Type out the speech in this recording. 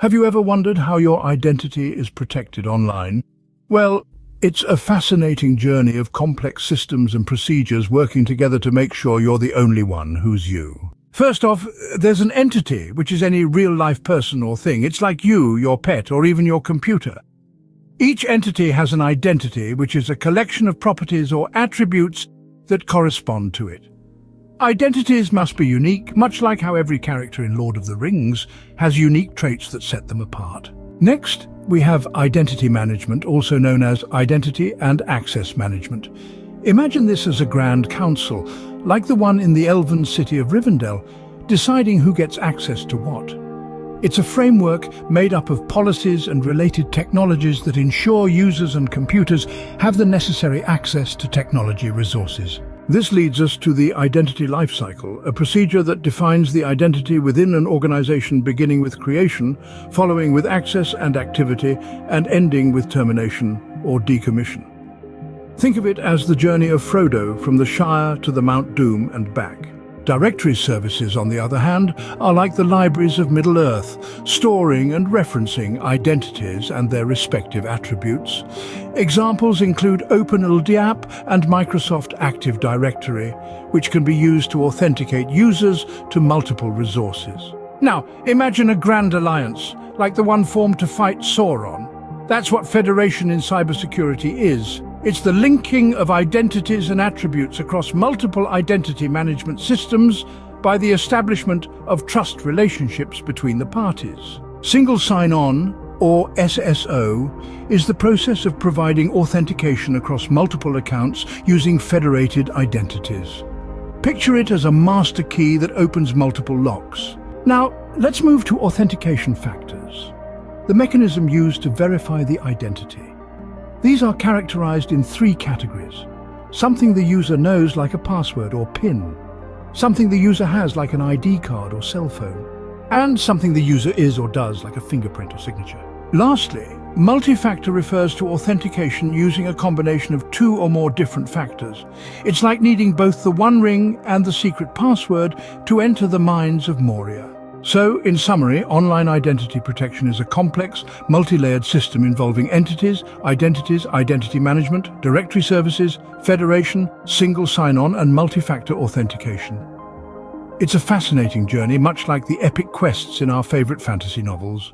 Have you ever wondered how your identity is protected online? Well, it's a fascinating journey of complex systems and procedures working together to make sure you're the only one who's you. First off, there's an entity, which is any real-life person or thing. It's like you, your pet, or even your computer. Each entity has an identity, which is a collection of properties or attributes that correspond to it. Identities must be unique, much like how every character in Lord of the Rings has unique traits that set them apart. Next, we have identity management, also known as identity and access management. Imagine this as a grand council, like the one in the elven city of Rivendell, deciding who gets access to what. It's a framework made up of policies and related technologies that ensure users and computers have the necessary access to technology resources. This leads us to the identity lifecycle, a procedure that defines the identity within an organization beginning with creation, following with access and activity, and ending with termination or decommission. Think of it as the journey of Frodo from the Shire to the Mount Doom and back. Directory services, on the other hand, are like the libraries of Middle-earth, storing and referencing identities and their respective attributes. Examples include OpenLDAP and Microsoft Active Directory, which can be used to authenticate users to multiple resources. Now, imagine a grand alliance, like the one formed to fight Sauron. That's what Federation in cybersecurity is. It's the linking of identities and attributes across multiple identity management systems by the establishment of trust relationships between the parties. Single sign-on, or SSO, is the process of providing authentication across multiple accounts using federated identities. Picture it as a master key that opens multiple locks. Now, let's move to authentication factors, the mechanism used to verify the identity. These are characterized in three categories. Something the user knows like a password or PIN, something the user has like an ID card or cell phone, and something the user is or does like a fingerprint or signature. Lastly, multi-factor refers to authentication using a combination of two or more different factors. It's like needing both the One Ring and the secret password to enter the Mines of Moria. So, in summary, online identity protection is a complex, multi-layered system involving entities, identities, identity management, directory services, federation, single sign-on and multi-factor authentication. It's a fascinating journey, much like the epic quests in our favourite fantasy novels.